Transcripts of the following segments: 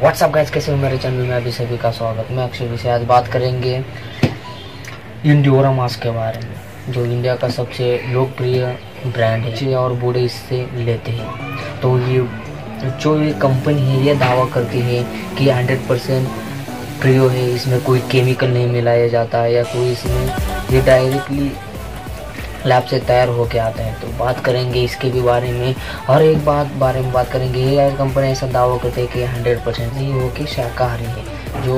WhatsApp guys कैसे हो? मेरे चैनल में अभी सभी का स्वागत मैं अक्षय विषय आज बात करेंगे इंडियोरा मास्क के बारे में, जो इंडिया का सबसे लोकप्रिय ब्रांड है। और बूढ़े इससे लेते हैं। तो ये, जो ये कंपनी है, ये दावा करती है कि 100 परसेंट प्रियो है। इसमें कोई केमिकल नहीं मिलाया जाता है या कोई इसमें ये डायरेक्टली लैब से तैयार होके आते हैं। तो बात करेंगे इसके भी बारे में। और एक बात बारे में बात करेंगे ये कंपनी ऐसा दावा करते हैं कि हंड्रेड परसेंट नहीं हो कि शाकाहारी है जो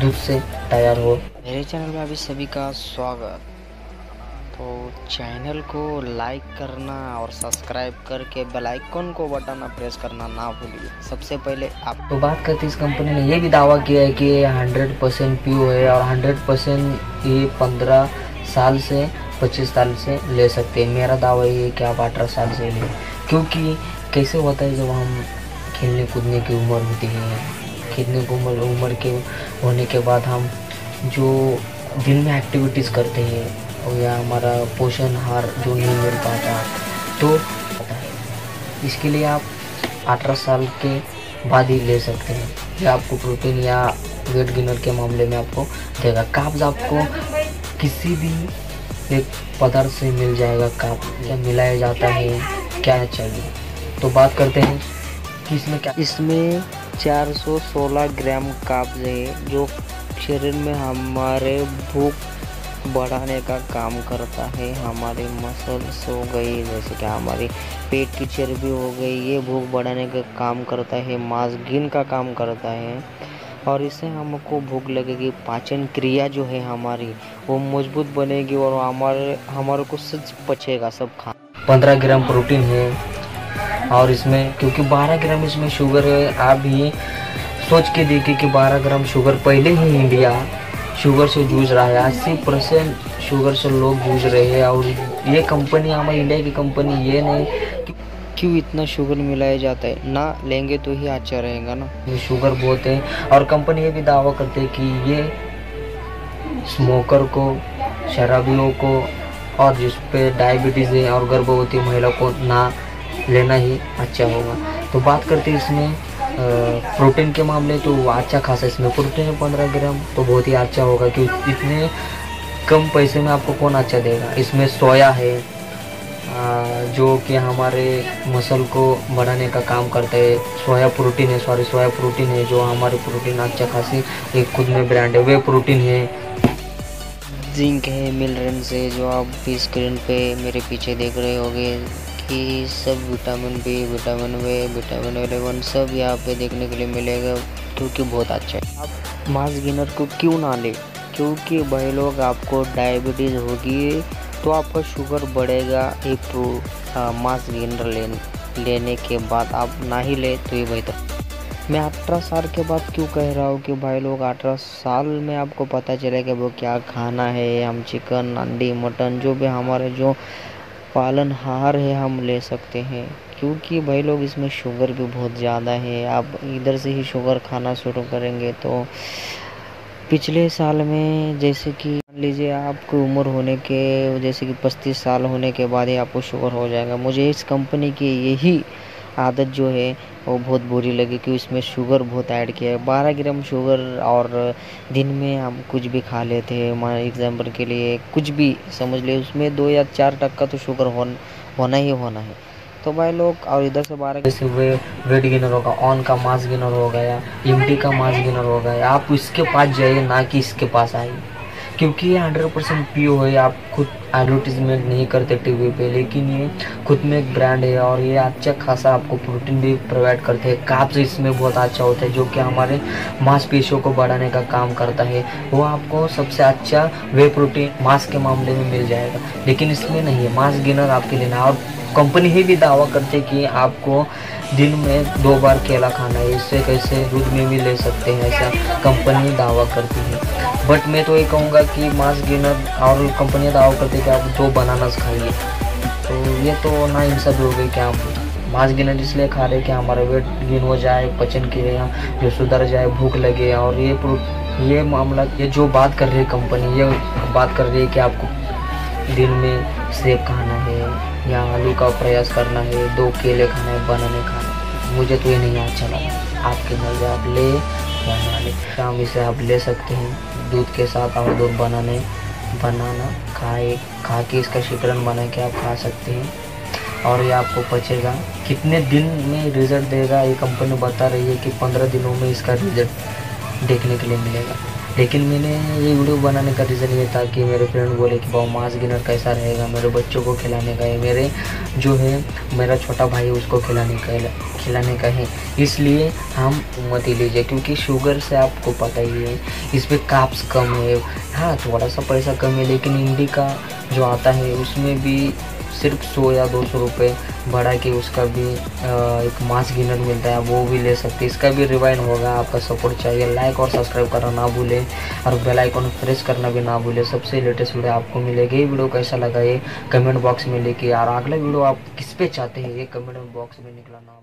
दूध से तैयार हो। मेरे चैनल में अभी सभी का स्वागत। तो चैनल को लाइक करना और सब्सक्राइब करके बेल आइकन को बटन प्रेस करना ना भूलिए। सबसे पहले आप तो बात करते इस कंपनी ने। ये भी दावा किया है कि हंड्रेड परसेंट प्यू है और हंड्रेड परसेंट ये पंद्रह साल से पच्चीस साल से ले सकते हैं। मेरा दावा ये है कि आप अठारह साल से लें। क्योंकि कैसे होता है, जब हम खेलने कूदने की उम्र होती है, खेलने की उम्र उम्र के होने के बाद हम जो दिन में एक्टिविटीज़ करते हैं या हमारा पोषण हार जो नहीं मिल पाता तो इसके लिए आप अठारह साल के बाद ही ले सकते हैं। या आपको प्रोटीन या वेट गेनर के मामले में आपको देगा। काब्ज आपको किसी भी एक पदार्थ से मिल जाएगा काप या मिलाया जाता है, क्या चाहिए? तो बात करते हैं कि इसमें क्या इसमें 416 ग्राम काब्ज है, जो शरीर में हमारे भूख बढ़ाने का काम करता है। हमारे मसल्स हो गई जैसे कि हमारी पेट की चर्बी हो गई, ये भूख बढ़ाने का काम करता है, मांस गिन का काम करता है। और इससे हमको भूख लगेगी। पाचन क्रिया जो है हमारी वो मज़बूत बनेगी और हमारे हमारे को सच पचेगा सब खा पंद्रह ग्राम प्रोटीन है और इसमें, क्योंकि बारह ग्राम इसमें शुगर है, आप ये सोच के देखिए कि बारह ग्राम शुगर पहले ही इंडिया शुगर से जूझ रहा है, अस्सी परसेंट शुगर से लोग जूझ रहे हैं और ये कंपनी, हमारी इंडिया की कंपनी ये नहीं क्यों इतना शुगर मिलाया जाता है? ना लेंगे तो ही अच्छा रहेगा ना। ये शुगर बहुत है और कंपनी ये भी दावा करते हैं कि ये स्मोकर को, शराबियों को और जिस पे डायबिटीज़ है और गर्भवती महिला को ना लेना ही अच्छा होगा। तो बात करते हैं इसमें प्रोटीन के मामले तो अच्छा खासा इसमें प्रोटीन है पंद्रह ग्राम तो बहुत ही अच्छा होगा क्योंकि इतने कम पैसे में आपको कौन अच्छा देगा? इसमें सोया है जो कि हमारे मसल को बढ़ाने का काम करता है। सोया प्रोटीन है सॉरी सोया प्रोटीन है, जो हमारे प्रोटीन अच्छा खासी एक खुद में ब्रांड है। वे प्रोटीन है जिंक है मिनरल्स से, जो आप भी स्क्रीन पे मेरे पीछे देख रहे होंगे कि सब विटामिन बी विटामिन वे विटामिन एलेवन सब यहाँ पे देखने के लिए मिलेगा क्योंकि बहुत अच्छा है। आप मास गिनर को क्यों ना ले? क्योंकि भाई लोग, आपको डायबिटीज़ होगी तो आपका शुगर बढ़ेगा एक मास गिनर लेने लेने के बाद आप ना ही ले तो ये बेहतर। मैं अठारह साल के बाद क्यों कह रहा हूँ कि भाई लोग अठारह साल में आपको पता चलेगा वो क्या खाना है, हम चिकन अंडी मटन जो भी हमारे जो पालन पालनहार है हम ले सकते हैं। क्योंकि भाई लोग इसमें शुगर भी बहुत ज़्यादा है। आप इधर से ही शुगर खाना शुरू करेंगे तो पिछले साल में जैसे कि मान लीजिए आपकी उम्र होने के, जैसे कि पच्चीस साल होने के बाद ही आपको शुगर हो जाएगा। मुझे इस कंपनी की यही आदत जो है वो बहुत बुरी लगी कि इसमें शुगर बहुत ऐड किया है। बारह ग्राम शुगर और दिन में हम कुछ भी खा लेते हैं। मान एग्ज़ाम्पल के लिए कुछ भी समझ लिए उसमें दो या चार टक्का तो शुगर हो, होना ही होना है। तो भाई लोग और इधर से बारह जैसे वे वेट गेनर होगा ऑन का मास गेनर हो गया इमटी का मास गेनर हो गया। आप इसके पास जाइए ना कि इसके पास आइए। क्योंकि ये हंड्रेड परसेंट प्यो है, आप खुद एडवर्टीजमेंट नहीं करते टीवी पे, लेकिन ये खुद में एक ब्रांड है और ये अच्छा खासा आपको प्रोटीन भी प्रोवाइड करते हैं। काप्स इसमें बहुत अच्छा होता है, जो कि हमारे मांसपेशियों को बढ़ाने का काम करता है। वो आपको सबसे अच्छा वे प्रोटीन मांस के मामले में मिल जाएगा। लेकिन इसमें नहीं है, मांस गिनर आपके लेना और कंपनी ही भी दावा करते कि आपको दिन में दो बार केला खाना है। इससे कैसे दूध में भी ले सकते हैं, ऐसा कंपनी दावा करती है। बट मैं तो ये कहूँगा कि मांस गिनर और कंपनियाँ दावा करती कि आप दो बनानास खाइए। तो ये तो ना इंसाफ हो गई कि आप मांस गिनर इसलिए खा रहे कि हमारा वेट गेन हो जाए, पचन क्रिया जो सुधर जाए, भूख लगे और ये ये मामला, ये जो बात कर रही है कंपनी ये बात कर रही है कि आपको दिन में सेब खाना है या आलू का प्रयास करना है, दो केले खाना है, बनाने खाना मुझे तो ये नहीं अच्छा लगा। आपके मर्ज़ी आप ले शाम इसे आप ले सकते हैं। दूध के साथ और दूध बनाने, बनाना, खाए, खा के इसका शिकरण बना के आप खा सकते हैं। और ये आपको पचेगा। कितने दिन में रिज़ल्ट देगा, ये कंपनी बता रही है कि पंद्रह दिनों में इसका रिज़ल्ट देखने के लिए मिलेगा। लेकिन मैंने ये वीडियो बनाने का रीज़न ये था कि मेरे फ्रेंड बोले कि भाव मास गिनर कैसा रहेगा? मेरे बच्चों को खिलाने का है, मेरे जो है, मेरा छोटा भाई उसको खिलाने का खिलाने का है। इसलिए हम मत ही लीजिए, क्योंकि शुगर से आपको पता ही है इस पर काप्स कम है। हाँ थोड़ा सा पैसा कम है, लेकिन इंडी का जो आता है, उसमें भी सिर्फ़ सौ या दो सौ रुपये बढ़ा के उसका भी एक मास गिनर मिलता है, वो भी ले सकते हैं। इसका भी रिवाइंड होगा, आपका सपोर्ट चाहिए। लाइक और सब्सक्राइब करना ना भूलें, और बेल आइकन प्रेस करना भी ना भूलें। सबसे लेटेस्ट वीडियो आपको मिलेगी। ये वीडियो कैसा लगा, ये कमेंट बॉक्स में लेके और अगला वीडियो आप किस पे चाहते हैं, ये कमेंट बॉक्स में निकला ना